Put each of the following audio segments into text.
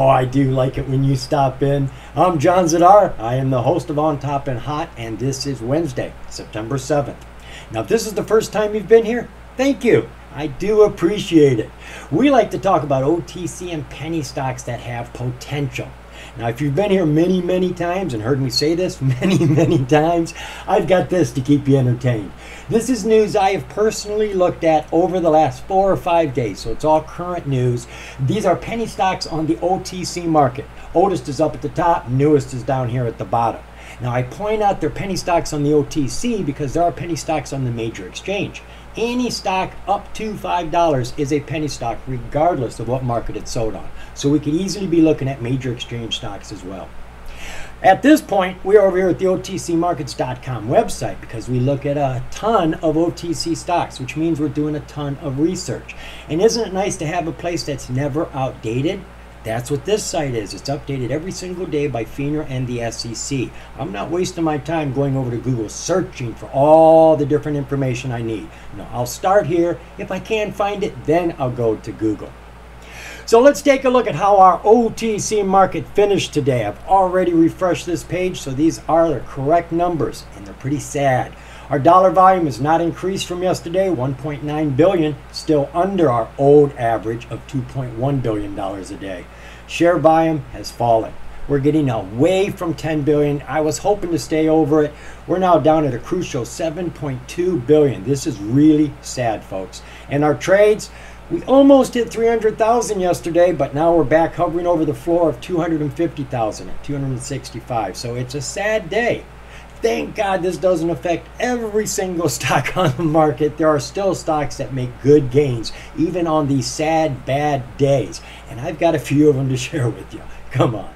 Oh, I do like it when you stop in. I'm John Zidar. I am the host of On Top and Hot, and this is Wednesday, September 7th. Now, if this is the first time you've been here, thank you. I do appreciate it. We like to talk about OTC and penny stocks that have potential. Now, if you've been here many, many times and heard me say this many, many times, I've got this to keep you entertained. This is news I have personally looked at over the last four or five days, so it's all current news. These are penny stocks on the OTC market. Oldest is up at the top, newest is down here at the bottom. Now, I point out they're penny stocks on the OTC because there are penny stocks on the major exchange. Any stock up to $5 is a penny stock, regardless of what market it's sold on. So we could easily be looking at major exchange stocks as well. At this point, we're over here at the OTCMarkets.com website because we look at a ton of OTC stocks, which means we're doing a ton of research. And isn't it nice to have a place that's never outdated? That's what this site is. It's updated every single day by FINRA and the SEC. I'm not wasting my time going over to Google searching for all the different information I need. No, I'll start here. If I can't find it, then I'll go to Google. So let's take a look at how our OTC market finished today. I've already refreshed this page, so these are the correct numbers, and they're pretty sad. Our dollar volume has not increased from yesterday, 1.9 billion, still under our old average of 2.1 billion dollars a day. Share volume has fallen. We're getting away from 10 billion. I was hoping to stay over it. We're now down at a crucial 7.2 billion. This is really sad, folks. And our trades, we almost hit 300,000 yesterday, but now we're back hovering over the floor of 250,000 at 265. So it's a sad day. Thank God this doesn't affect every single stock on the market. There are still stocks that make good gains, even on these sad, bad days. And I've got a few of them to share with you. Come on.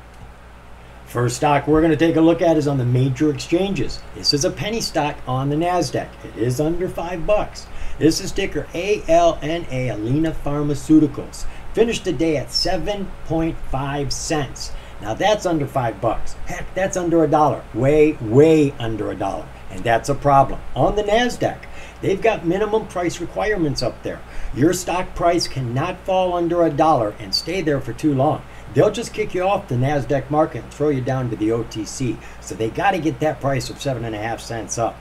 First stock we're going to take a look at is on the major exchanges. This is a penny stock on the NASDAQ. It is under five bucks. This is ticker ALNA, Allena Pharmaceuticals. Finished the day at 7.5 cents. Now that's under five bucks. Heck, that's under a dollar. Way, way under a dollar. And that's a problem. On the NASDAQ, they've got minimum price requirements up there. Your stock price cannot fall under a dollar and stay there for too long. They'll just kick you off the NASDAQ market and throw you down to the OTC. So they got to get that price of seven and a half cents up.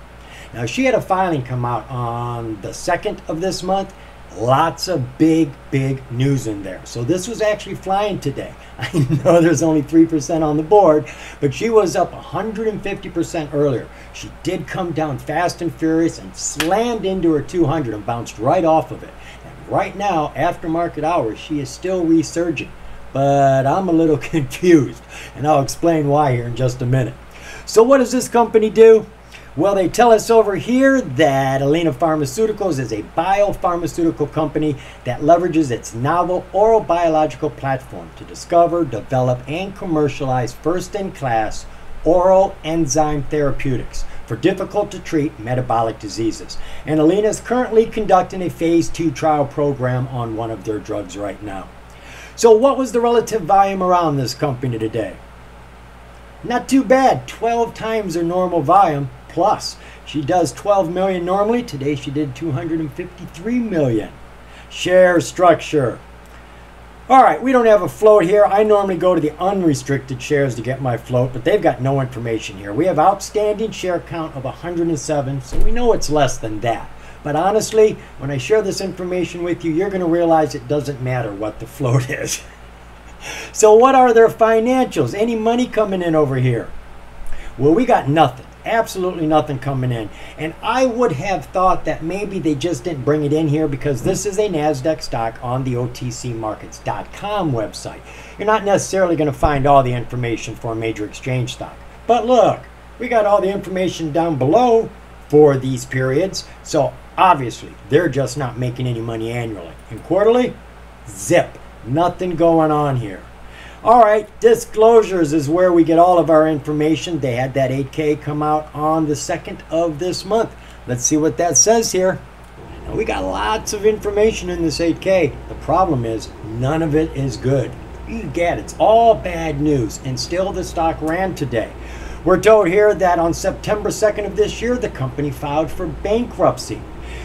Now, she had a filing come out on the second of this month Lots of big, big news in there. So this was actually flying today. I know there's only 3% on the board, but she was up 150% earlier. She did come down fast and furious and slammed into her 200 and bounced right off of it. And right now, after market hours, she is still resurging. But I'm a little confused, and I'll explain why here in just a minute. So what does this company do? Well, they tell us over here that Allena Pharmaceuticals is a biopharmaceutical company that leverages its novel oral biological platform to discover, develop, and commercialize first in class oral enzyme therapeutics for difficult to treat metabolic diseases. And Allena is currently conducting a phase two trial program on one of their drugs right now. So, what was the relative volume around this company today? Not too bad, 12 times their normal volume plus. She does 12 million normally. Today she did 253 million. Share structure. All right, we don't have a float here. I normally go to the unrestricted shares to get my float, but they've got no information here. We have outstanding share count of 107, so we know it's less than that. But honestly, when I share this information with you, you're going to realize it doesn't matter what the float is. so what are their financials? Any money coming in over here? Well, we got nothing absolutely nothing coming in. And I would have thought that maybe they just didn't bring it in here because this is a NASDAQ stock on the OTCMarkets.com website. You're not necessarily going to find all the information for a major exchange stock. But look, we got all the information down below for these periods. So obviously, they're just not making any money annually. And quarterly, zip. Nothing going on here. All right, disclosures is where we get all of our information. They had that 8K come out on the 2nd of this month. Let's see what that says here. Now, we got lots of information in this 8K. The problem is none of it is good. You get. It's all bad news, and still the stock ran today. We're told here that on September 2nd of this year, the company filed for bankruptcy.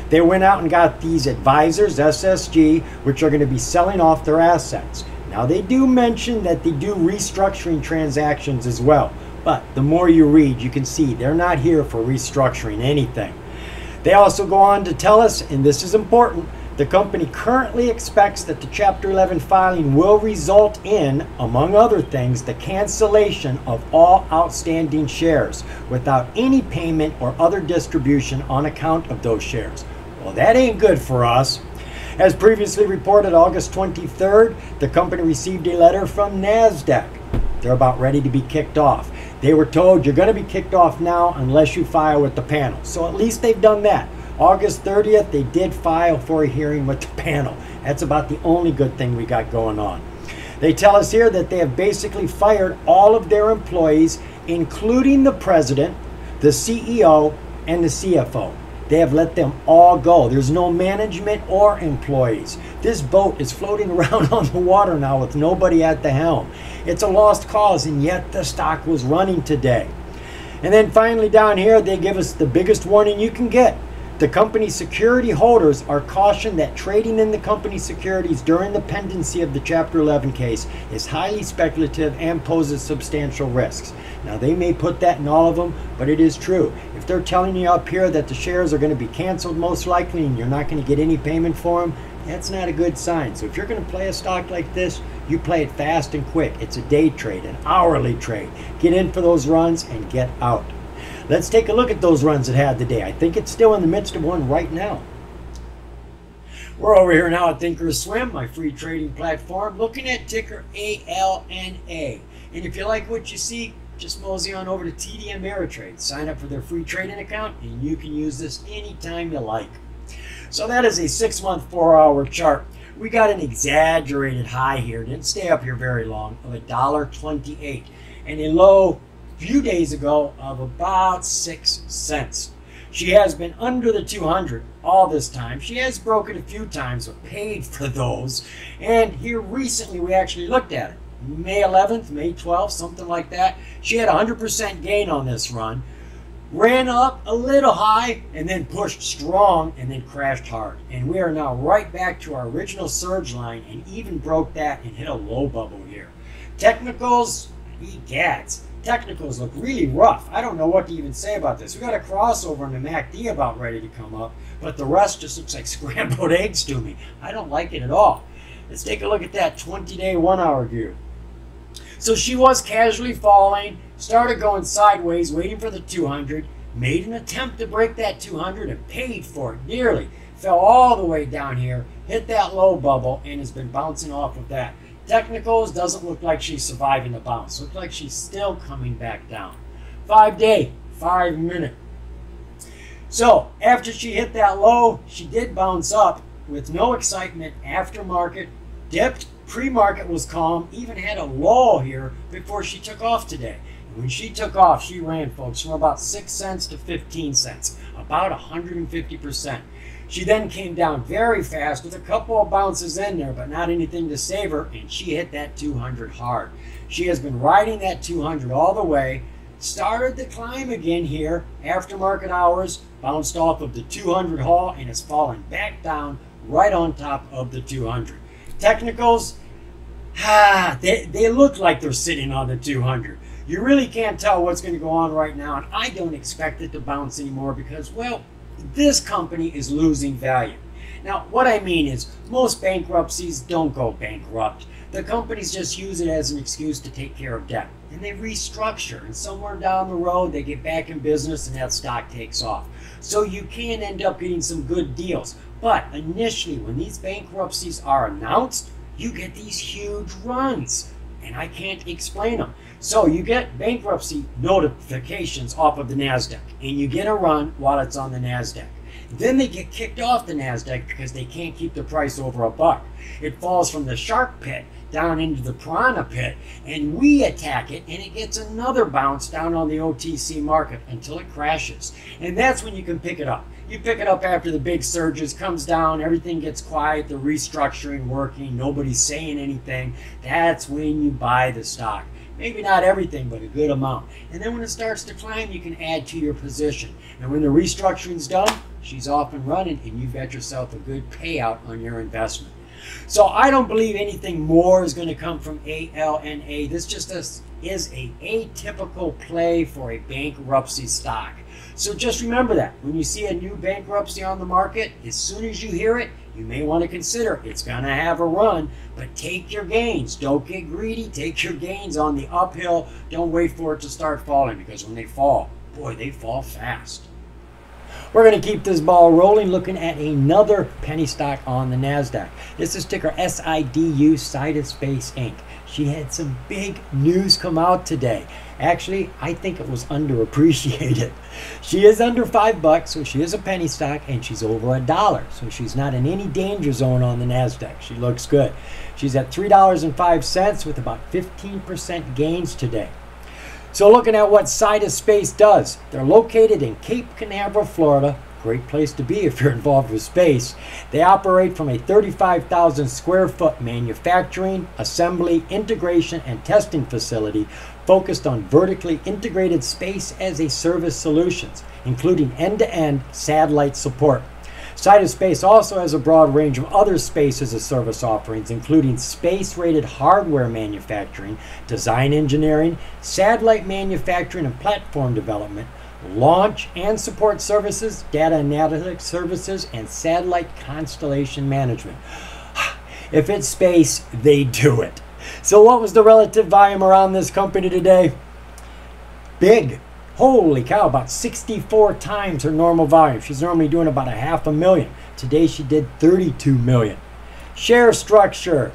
They went out and got these advisors, SSG, which are going to be selling off their assets. Now, they do mention that they do restructuring transactions as well, but the more you read, you can see they're not here for restructuring anything. They also go on to tell us, and this is important, the company currently expects that the Chapter 11 filing will result in, among other things, the cancellation of all outstanding shares without any payment or other distribution on account of those shares. Well, that ain't good for us. As previously reported August 23rd, the company received a letter from NASDAQ. They're about ready to be kicked off. They were told you're going to be kicked off now unless you file with the panel. So at least they've done that. August 30th, they did file for a hearing with the panel. That's about the only good thing we got going on. They tell us here that they have basically fired all of their employees, including the president, the CEO, and the CFO. They have let them all go. There's no management or employees. This boat is floating around on the water now with nobody at the helm. It's a lost cause, and yet the stock was running today. And then finally, down here, they give us the biggest warning you can get. The company's security holders are cautioned that trading in the company securities during the pendency of the Chapter 11 case is highly speculative and poses substantial risks. Now, they may put that in all of them, but it is true. If they're telling you up here that the shares are going to be canceled most likely and you're not going to get any payment for them, that's not a good sign. So if you're going to play a stock like this, you play it fast and quick. It's a day trade, an hourly trade. Get in for those runs and get out. Let's take a look at those runs it had today. I think it's still in the midst of one right now. We're over here now at Thinkorswim, my free trading platform, looking at ticker ALNA. And if you like what you see, just mosey on over to TD Ameritrade. Sign up for their free trading account, and you can use this anytime you like. So that is a six-month, four-hour chart. We got an exaggerated high here. Didn't stay up here very long of a dollar twenty-eight, and a low few days ago of about six cents. She has been under the 200 all this time. She has broken a few times, but paid for those. And here recently, we actually looked at it. May 11th, May 12th, something like that. She had 100% gain on this run. Ran up a little high and then pushed strong and then crashed hard. And we are now right back to our original surge line and even broke that and hit a low bubble here. Technicals, egads technicals look really rough. I don't know what to even say about this. We got a crossover in the MACD about ready to come up, but the rest just looks like scrambled eggs to me. I don't like it at all. Let's take a look at that 20-day one-hour view. So she was casually falling, started going sideways, waiting for the 200, made an attempt to break that 200 and paid for it dearly. Fell all the way down here, hit that low bubble, and has been bouncing off of that. Technicals doesn't look like she's surviving the bounce. Looks like she's still coming back down. Five day, five minute. So after she hit that low, she did bounce up with no excitement after market, dipped, pre-market was calm, even had a lull here before she took off today. And when she took off, she ran, folks, from about 6 cents to 15 cents, about 150%. She then came down very fast with a couple of bounces in there, but not anything to save her, and she hit that 200 hard. She has been riding that 200 all the way, started the climb again here after market hours, bounced off of the 200 haul, and is falling back down right on top of the 200. Technicals, ah, they, they look like they're sitting on the 200. You really can't tell what's going to go on right now, and I don't expect it to bounce anymore because, well, this company is losing value. Now, what I mean is, most bankruptcies don't go bankrupt. The companies just use it as an excuse to take care of debt. And they restructure, and somewhere down the road, they get back in business and that stock takes off. So you can end up getting some good deals. But initially, when these bankruptcies are announced, you get these huge runs. And I can't explain them. So you get bankruptcy notifications off of the NASDAQ, and you get a run while it's on the NASDAQ. Then they get kicked off the NASDAQ because they can't keep the price over a buck. It falls from the shark pit down into the piranha pit, and we attack it, and it gets another bounce down on the OTC market until it crashes. And that's when you can pick it up. You pick it up after the big surges, comes down, everything gets quiet, the restructuring working, nobody's saying anything. That's when you buy the stock. Maybe not everything, but a good amount. And then when it starts to climb, you can add to your position. And when the restructuring's done, she's off and running, and you've got yourself a good payout on your investment. So I don't believe anything more is going to come from ALNA. This just is a atypical play for a bankruptcy stock. So just remember that when you see a new bankruptcy on the market, as soon as you hear it, you may want to consider it's going to have a run, but take your gains. Don't get greedy. Take your gains on the uphill. Don't wait for it to start falling because when they fall, boy, they fall fast. We're going to keep this ball rolling looking at another penny stock on the NASDAQ. This is ticker SIDU, Sidus Space Inc. She had some big news come out today. Actually, I think it was underappreciated. She is under five bucks, so she is a penny stock, and she's over a dollar, so she's not in any danger zone on the NASDAQ. She looks good. She's at $3.05 with about 15% gains today. So looking at what Sidus Space does, they're located in Cape Canaveral, Florida. Great place to be if you're involved with space. They operate from a 35,000 square foot manufacturing, assembly, integration, and testing facility focused on vertically integrated space as a service solutions, including end to end satellite support. Sidus Space also has a broad range of other space as a service offerings, including space rated hardware manufacturing, design engineering, satellite manufacturing and platform development, launch and support services, data analytics services, and satellite constellation management. If it's space, they do it. So, what was the relative volume around this company today? Big. Holy cow, about 64 times her normal volume. She's normally doing about a half a million. Today she did 32 million. Share structure.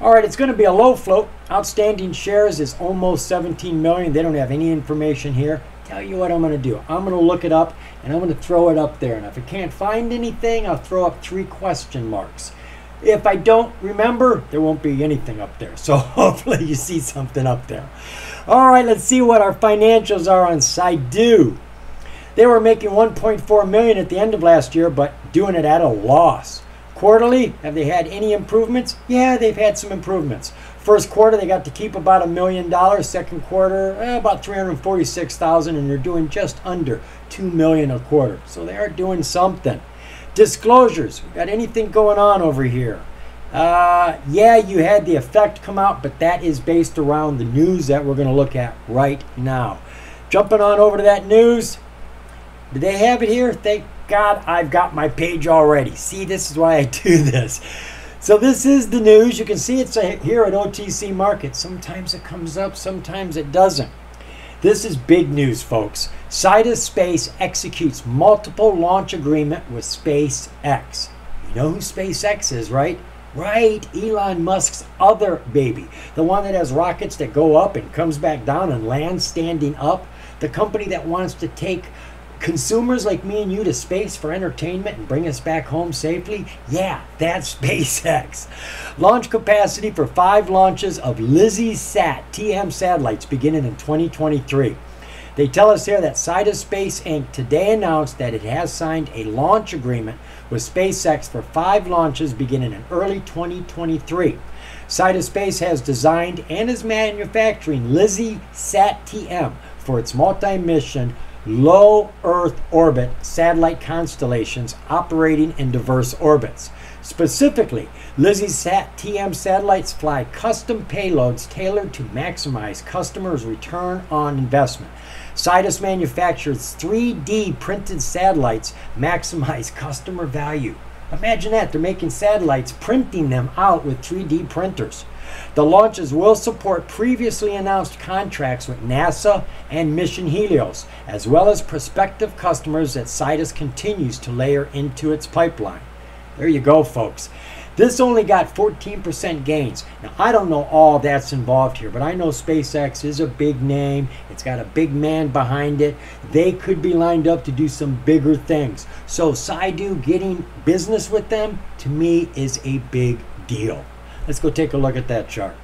All right, it's going to be a low float. Outstanding shares is almost 17 million. They don't have any information here. Tell you what I'm going to do. I'm going to look it up and I'm going to throw it up there. And if I can't find anything, I'll throw up three question marks. If I don't remember, there won't be anything up there. So hopefully you see something up there. All right, let's see what our financials are on Sidus. They were making 1.4 million at the end of last year, but doing it at a loss. Quarterly, have they had any improvements? Yeah, they've had some improvements. First quarter, they got to keep about a million dollars. Second quarter, eh, about 346,000, and they're doing just under 2 million a quarter. So they are doing something. Disclosures. Got anything going on over here? Uh, yeah, you had the effect come out, but that is based around the news that we're going to look at right now. Jumping on over to that news. Do they have it here? Thank God I've got my page already. See, this is why I do this. So this is the news. You can see it's here at OTC Market. Sometimes it comes up, sometimes it doesn't. This is big news, folks. Sidus Space executes multiple launch agreement with SpaceX. You know who SpaceX is, right? Right, Elon Musk's other baby. The one that has rockets that go up and comes back down and lands standing up. The company that wants to take consumers like me and you to space for entertainment and bring us back home safely? Yeah, that's SpaceX. Launch capacity for five launches of Lizzie Sat TM satellites beginning in 2023. They tell us here that Sidus Space Inc. today announced that it has signed a launch agreement with SpaceX for five launches beginning in early 2023. Sidus Space has designed and is manufacturing Lizzie Sat TM for its multi mission low Earth orbit satellite constellations operating in diverse orbits. Specifically, LizzieSat TM satellites fly custom payloads tailored to maximize customers' return on investment. Sidus manufactures 3D printed satellites maximize customer value. Imagine that, they're making satellites, printing them out with 3D printers. The launches will support previously announced contracts with NASA and Mission Helios, as well as prospective customers that Sidus continues to layer into its pipeline. There you go, folks. This only got 14% gains. Now, I don't know all that's involved here, but I know SpaceX is a big name. It's got a big man behind it. They could be lined up to do some bigger things. So, Sidus getting business with them, to me, is a big deal. Let's go take a look at that chart.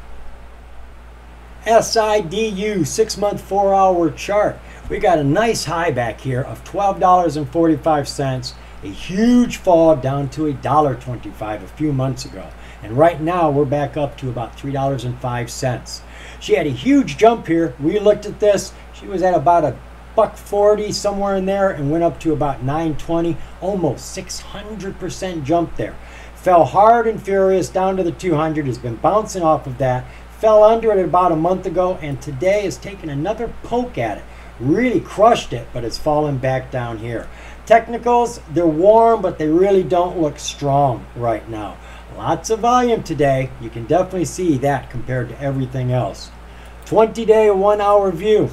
SIDU, six month, four hour chart. We got a nice high back here of $12.45 a huge fall down to a dollar 25 a few months ago. And right now we're back up to about $3.05. She had a huge jump here. We looked at this. She was at about a buck 40 somewhere in there and went up to about 920, almost 600% jump there. Fell hard and furious down to the 200, has been bouncing off of that, fell under it about a month ago, and today is taking another poke at it. Really crushed it, but it's fallen back down here. Technicals, they're warm, but they really don't look strong right now. Lots of volume today. You can definitely see that compared to everything else. 20 day, one hour view.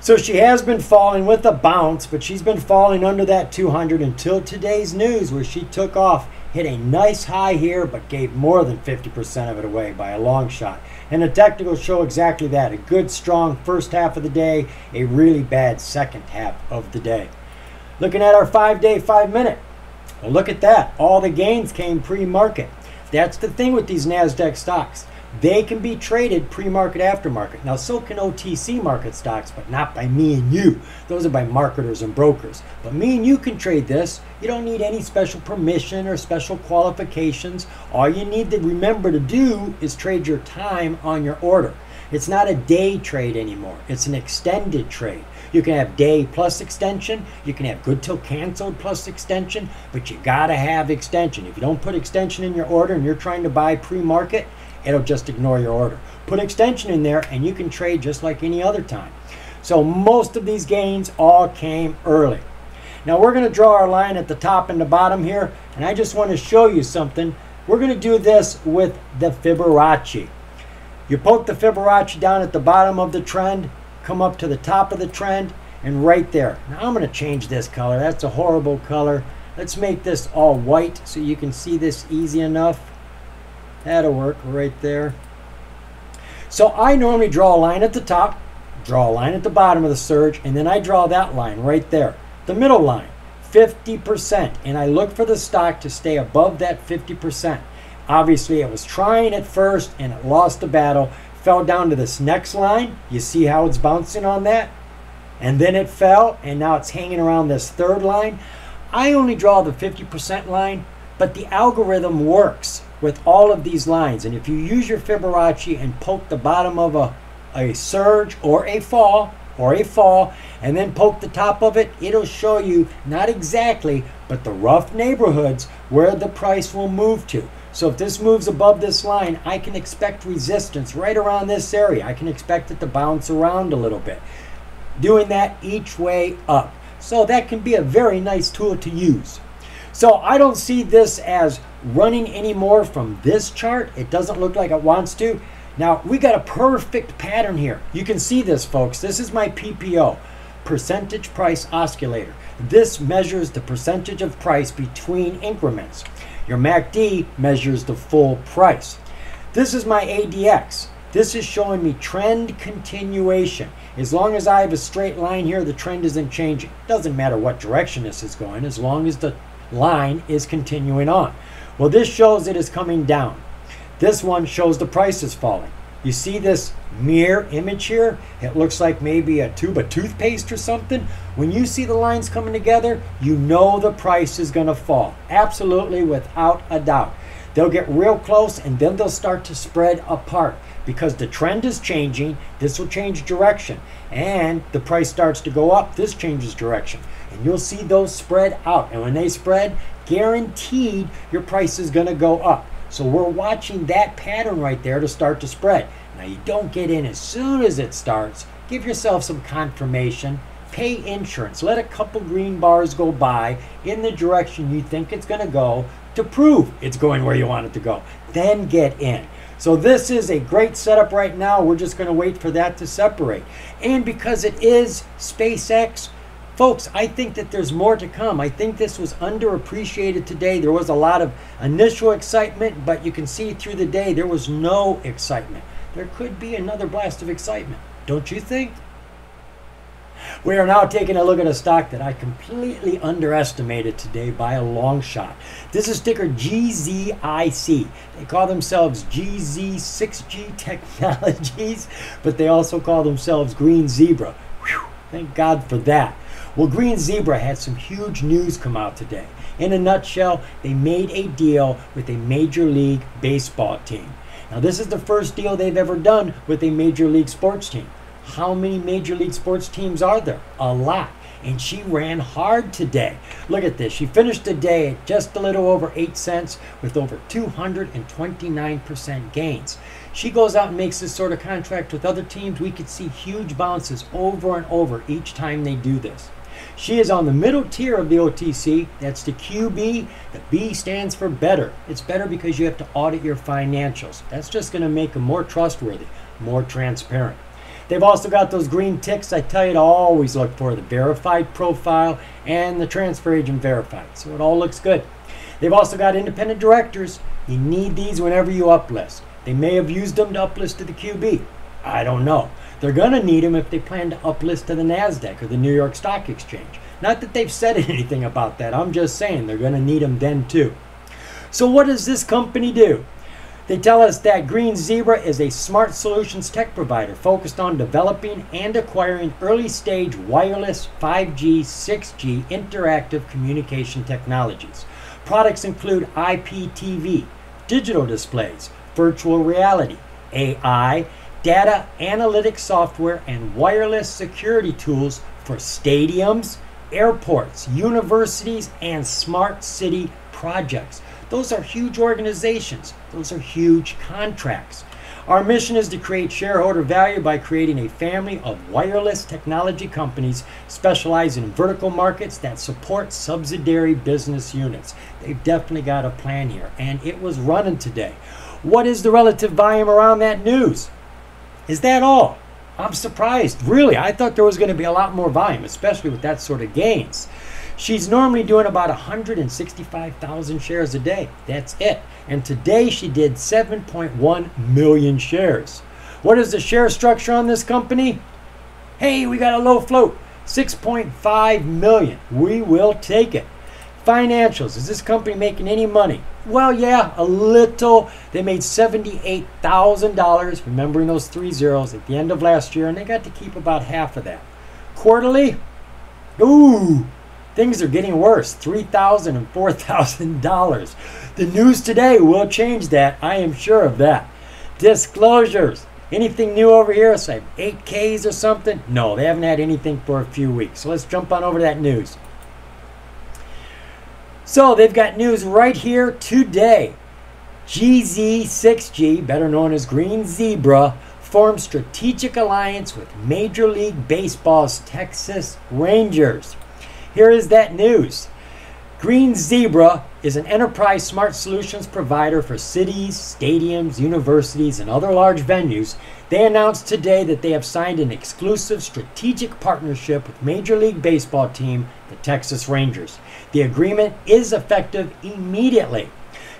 So she has been falling with a bounce, but she's been falling under that 200 until today's news where she took off, hit a nice high here, but gave more than 50% of it away by a long shot. And the technicals show exactly that. A good, strong first half of the day, a really bad second half of the day. Looking at our five day, five minute. Well, look at that. All the gains came pre-market. That's the thing with these NASDAQ stocks. They can be traded pre-market, aftermarket. Now, so can OTC market stocks, but not by me and you. Those are by marketers and brokers. But me and you can trade this. You don't need any special permission or special qualifications. All you need to remember to do is trade your time on your order. It's not a day trade anymore. It's an extended trade. You can have day plus extension. You can have good till canceled plus extension, but you got to have extension. If you don't put extension in your order and you're trying to buy pre-market, it'll just ignore your order. Put extension in there and you can trade just like any other time. So most of these gains all came early. Now we're going to draw our line at the top and the bottom here, and I just want to show you something. We're going to do this with the Fibonacci. You poke the Fibonacci down at the bottom of the trend, come up to the top of the trend, and right there. Now I'm going to change this color. That's a horrible color. Let's make this all white so you can see this easy enough. That'll work right there. So I normally draw a line at the top, draw a line at the bottom of the surge, and then I draw that line right there, the middle line, 50%. And I look for the stock to stay above that 50%. Obviously, it was trying at first and it lost the battle, fell down to this next line. You see how it's bouncing on that? And then it fell, and now it's hanging around this third line. I only draw the 50% line, but the algorithm works with all of these lines. And if you use your Fibonacci and poke the bottom of a, a surge or a fall, or a fall, and then poke the top of it, it'll show you not exactly, but the rough neighborhoods where the price will move to. So if this moves above this line, I can expect resistance right around this area. I can expect it to bounce around a little bit. Doing that each way up. So that can be a very nice tool to use. So I don't see this as running anymore from this chart. It doesn't look like it wants to. Now we got a perfect pattern here. You can see this folks. This is my PPO, percentage price oscillator. This measures the percentage of price between increments. Your MACD measures the full price. This is my ADX. This is showing me trend continuation. As long as I have a straight line here, the trend isn't changing. Doesn't matter what direction this is going, as long as the line is continuing on. Well, this shows it is coming down. This one shows the price is falling. You see this mirror image here? It looks like maybe a tube of toothpaste or something. When you see the lines coming together, you know the price is going to fall. Absolutely, without a doubt. They'll get real close and then they'll start to spread apart because the trend is changing. This will change direction. And the price starts to go up. This changes direction. And you'll see those spread out. And when they spread, guaranteed your price is going to go up. So we're watching that pattern right there to start to spread. Now you don't get in as soon as it starts. Give yourself some confirmation. Pay insurance. Let a couple green bars go by in the direction you think it's going to go to prove it's going where you want it to go. Then get in. So this is a great setup right now. We're just going to wait for that to separate. And because it is SpaceX, Folks, I think that there's more to come. I think this was underappreciated today. There was a lot of initial excitement, but you can see through the day there was no excitement. There could be another blast of excitement, don't you think? We are now taking a look at a stock that I completely underestimated today by a long shot. This is ticker GZIC. They call themselves GZ6G Technologies, but they also call themselves Green Zebra. Whew, thank God for that. Well, Green Zebra had some huge news come out today. In a nutshell, they made a deal with a Major League Baseball team. Now, this is the first deal they've ever done with a Major League sports team. How many Major League sports teams are there? A lot. and she ran hard today. Look at this. She finished the day at just a little over 8 cents with over 229% gains. She goes out and makes this sort of contract with other teams. We could see huge bounces over and over each time they do this. She is on the middle tier of the OTC. That's the QB. The B stands for better. It's better because you have to audit your financials. That's just going to make them more trustworthy, more transparent. They've also got those green ticks I tell you to always look for the verified profile and the transfer agent verified. So it all looks good. They've also got independent directors. You need these whenever you uplist. They may have used them to uplist to the QB. I don't know. They're going to need them if they plan to uplist to the NASDAQ or the New York Stock Exchange. Not that they've said anything about that. I'm just saying they're going to need them then too. So, what does this company do? They tell us that Green Zebra is a smart solutions tech provider focused on developing and acquiring early stage wireless 5G, 6G interactive communication technologies. Products include IPTV, digital displays, virtual reality, AI, data analytics software, and wireless security tools for stadiums, airports, universities, and smart city projects. Those are huge organizations. Those are huge contracts. Our mission is to create shareholder value by creating a family of wireless technology companies specialized in vertical markets that support subsidiary business units. They've definitely got a plan here, and it was running today. What is the relative volume around that news? Is that all? I'm surprised. Really, I thought there was going to be a lot more volume, especially with that sort of gains. She's normally doing about 165,000 shares a day. That's it. And today she did 7.1 million shares. What is the share structure on this company? Hey, we got a low float. 6.5 million. We will take it. Financials. Is this company making any money? Well, yeah, a little. They made $78,000, remembering those three zeros at the end of last year, and they got to keep about half of that. Quarterly? Ooh, Things are getting worse $3,000 and $4,000. The news today will change that. I am sure of that. Disclosures. Anything new over here? Say 8Ks or something? No, they haven't had anything for a few weeks. So let's jump on over to that news. So they've got news right here today. GZ6G, better known as Green Zebra, formed strategic alliance with Major League Baseball's Texas Rangers. Here is that news. Green Zebra is an enterprise smart solutions provider for cities, stadiums, universities, and other large venues. They announced today that they have signed an exclusive strategic partnership with Major League Baseball team, the Texas Rangers. The agreement is effective immediately.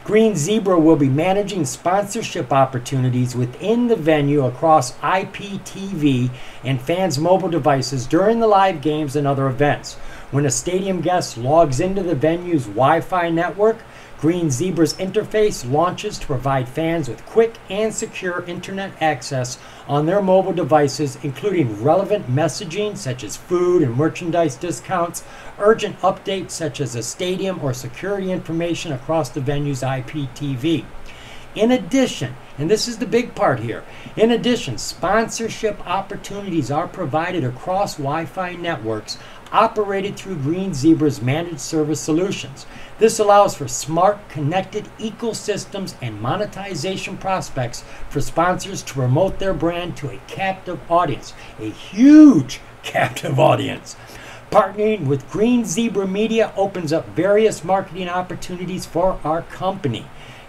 Green Zebra will be managing sponsorship opportunities within the venue across IPTV and fans' mobile devices during the live games and other events. When a stadium guest logs into the venue's Wi Fi network, Green Zebra's interface launches to provide fans with quick and secure internet access on their mobile devices, including relevant messaging such as food and merchandise discounts, urgent updates such as a stadium or security information across the venue's IPTV. In addition, and this is the big part here, in addition, sponsorship opportunities are provided across Wi Fi networks operated through Green Zebra's managed service solutions. This allows for smart, connected ecosystems and monetization prospects for sponsors to promote their brand to a captive audience, a huge captive audience. Partnering with Green Zebra Media opens up various marketing opportunities for our company.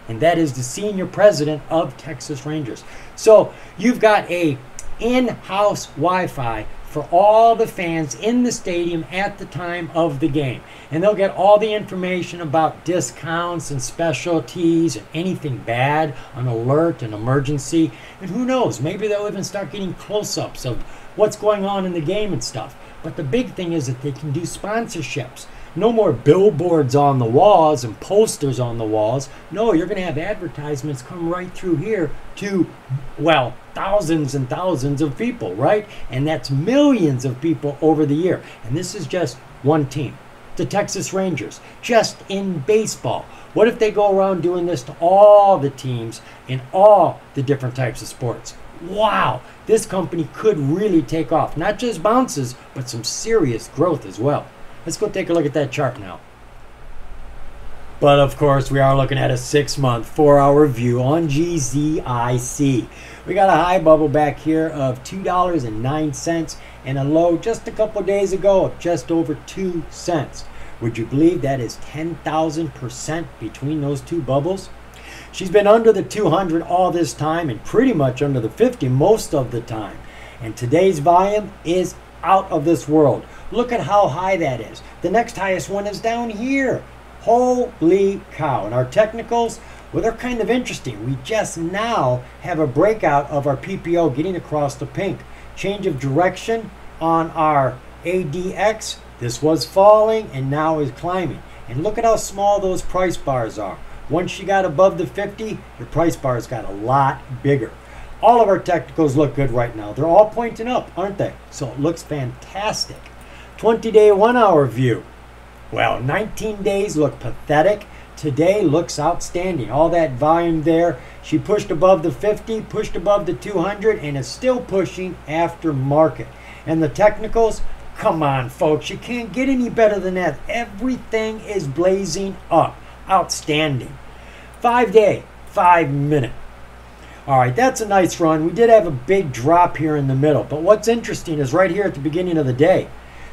And that is the senior president of Texas Rangers. So you've got a in-house Wi-Fi for all the fans in the stadium at the time of the game. And they'll get all the information about discounts and specialties and anything bad, an alert, an emergency. And who knows, maybe they'll even start getting close ups of what's going on in the game and stuff. But the big thing is that they can do sponsorships. No more billboards on the walls and posters on the walls. No, you're going to have advertisements come right through here to, well, thousands and thousands of people, right? And that's millions of people over the year. And this is just one team, the Texas Rangers, just in baseball. What if they go around doing this to all the teams in all the different types of sports? wow, this company could really take off. Not just bounces, but some serious growth as well. Let's go take a look at that chart now. But of course, we are looking at a six month, four hour view on GZIC. We got a high bubble back here of $2.09 and a low just a couple days ago of just over 2 cents. Would you believe that is 10,000% between those two bubbles? She's been under the 200 all this time and pretty much under the 50 most of the time. And today's volume is out of this world. Look at how high that is. The next highest one is down here. Holy cow. And our technicals, well, they're kind of interesting. We just now have a breakout of our PPO getting across the pink. Change of direction on our ADX. This was falling and now is climbing. And look at how small those price bars are. Once you got above the 50, your price bars got a lot bigger. All of our technicals look good right now. They're all pointing up, aren't they? So it looks fantastic. 20 day, one hour view. Well, 19 days look pathetic. Today looks outstanding. All that volume there. She pushed above the 50, pushed above the 200, and is still pushing after market. And the technicals, come on, folks. You can't get any better than that. Everything is blazing up. Outstanding. Five day, five minute. All right, that's a nice run. We did have a big drop here in the middle, but what's interesting is right here at the beginning of the day,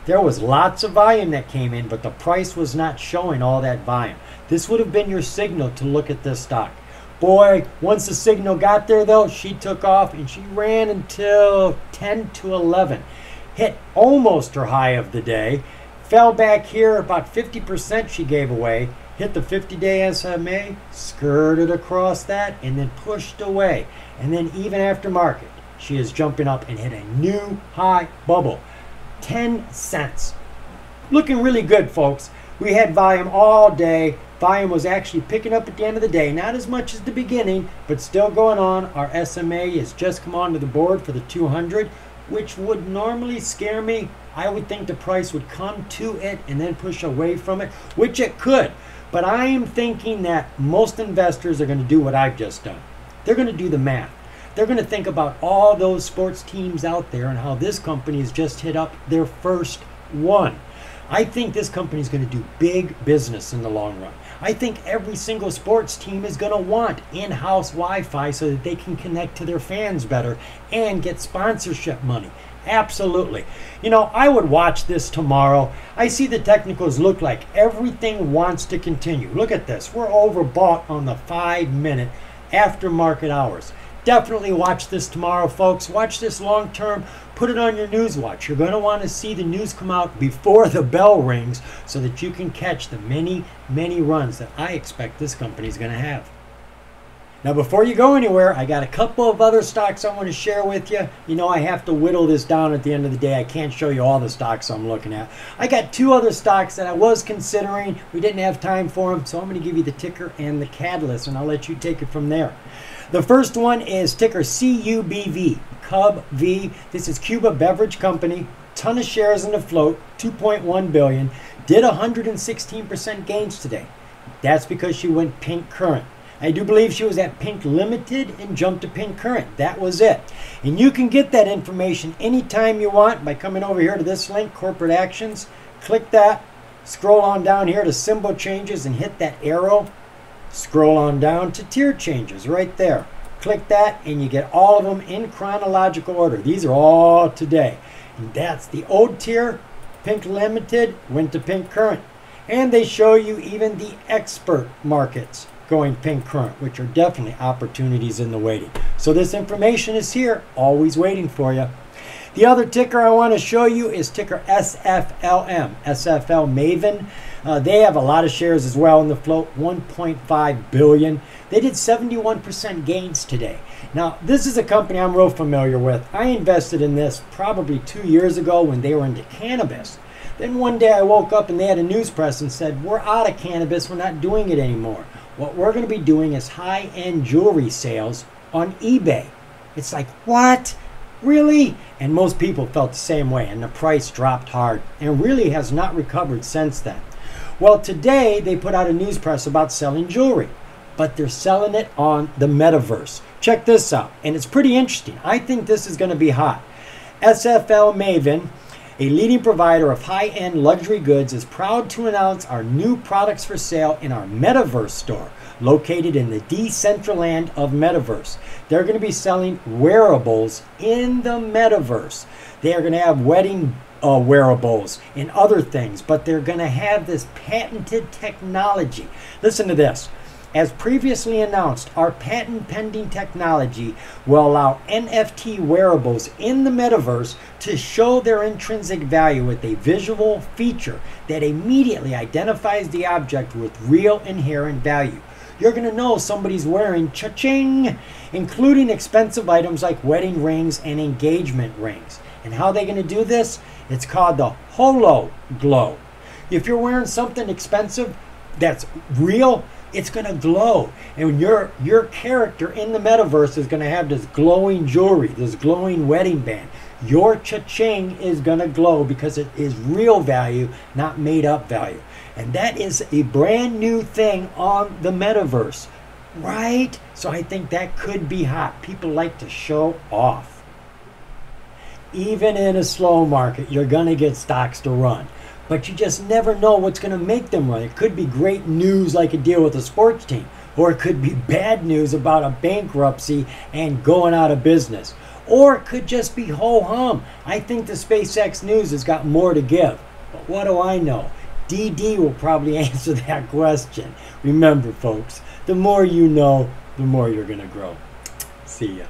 there was lots of volume that came in, but the price was not showing all that volume. This would have been your signal to look at this stock. Boy, once the signal got there though, she took off and she ran until 10 to 11. Hit almost her high of the day. Fell back here, about 50% she gave away. Hit the 50 day SMA, skirted across that, and then pushed away. And then even after market, she is jumping up and hit a new high bubble. 10 cents. Looking really good, folks. We had volume all day. Volume was actually picking up at the end of the day. Not as much as the beginning, but still going on. Our SMA has just come onto the board for the 200, which would normally scare me. I would think the price would come to it and then push away from it, which it could. But I am thinking that most investors are going to do what I've just done. They're going to do the math. They're going to think about all those sports teams out there and how this company has just hit up their first one. I think this company is going to do big business in the long run. I think every single sports team is going to want in house Wi Fi so that they can connect to their fans better and get sponsorship money. Absolutely. You know, I would watch this tomorrow. I see the technicals look like everything wants to continue. Look at this. We're overbought on the five minute after market hours. Definitely watch this tomorrow, folks. Watch this long term. Put it on your news watch. You're going to want to see the news come out before the bell rings so that you can catch the many, many runs that I expect this company is going to have. Now, before you go anywhere, I got a couple of other stocks I want to share with you. You know, I have to whittle this down at the end of the day. I can't show you all the stocks I'm looking at. I got two other stocks that I was considering. We didn't have time for them, so I'm going to give you the ticker and the catalyst, and I'll let you take it from there. The first one is ticker CUBV, Cub V. This is Cuba Beverage Company. Ton of shares in the float, 2.1 billion. Did 116% gains today. That's because she went pink current. I do believe she was at Pink Limited and jumped to Pink Current. That was it. And you can get that information anytime you want by coming over here to this link, Corporate Actions. Click that, scroll on down here to symbol changes and hit that arrow. Scroll on down to tier changes right there. Click that and you get all of them in chronological order. These are all today. And that's the old tier, Pink Limited, went to Pink Current. And they show you even the expert markets going pink current, which are definitely opportunities in the waiting. So this information is here, always waiting for you. The other ticker I want to show you is ticker SFLM, SFL Maven. Uh, they have a lot of shares as well in the float, 1.5 billion. They did 71% gains today. Now, this is a company I'm real familiar with. I invested in this probably two years ago when they were into cannabis. Then one day I woke up and they had a news press and said, We're out of cannabis, we're not doing it anymore. What we're going to be doing is high end jewelry sales on eBay. It's like, what? Really? And most people felt the same way, and the price dropped hard and really has not recovered since then. Well, today they put out a news press about selling jewelry. but they're selling it on the metaverse. Check this out, and it's pretty interesting. I think this is going to be hot. SFL Maven, a leading provider of high end luxury goods, is proud to announce our new products for sale in our metaverse store located in the Decentraland of Metaverse. They're going to be selling wearables in the metaverse. They are going to have wedding uh, wearables and other things, but they're going to have this patented technology. Listen to this. As previously announced, our patent pending technology will allow NFT wearables in the metaverse to show their intrinsic value with a visual feature that immediately identifies the object with real inherent value. You're going to know somebody's wearing cha-ching, including expensive items like wedding rings and engagement rings. And how are they going to do this? It's called the Holo Glow. If you're wearing something expensive that's real, it's going to glow. And your your character in the metaverse is going to have this glowing jewelry, this glowing wedding band. Your cha-ching is going to glow because it is real value, not made up value. And that is a brand new thing on the metaverse. Right? So I think that could be hot. People like to show off. Even in a slow market, you're going to get stocks to run but you just never know what's going to make them run. It could be great news like a deal with a sports team, or it could be bad news about a bankruptcy and going out of business. Or it could just be ho hum. I think the SpaceX news has got more to give. But what do I know? DD will probably answer that question. Remember, folks, the more you know, the more you're going to grow. See ya.